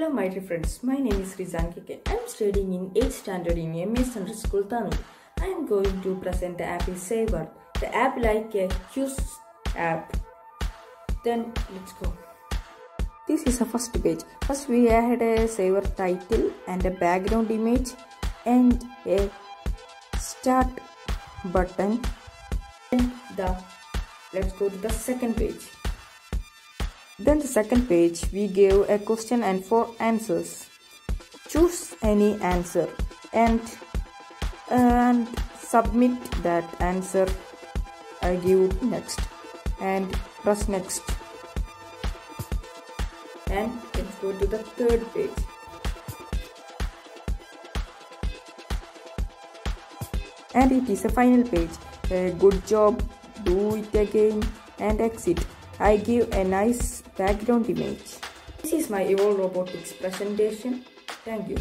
Hello my dear friends, my name is Rizan Kiken. I am studying in 8th standard in MS Central School Tamil. I am going to present the app is Saver. The app like a quiz app. Then let's go. This is the first page. First we had a Saver title and a background image and a start button. Then the let's go to the second page. Then the second page, we gave a question and four answers. Choose any answer and and submit that answer. I give next and press next. And let's go to the third page. And it is a final page. A good job, do it again and exit. I give a nice background image. This is my Evolve Robotics presentation. Thank you.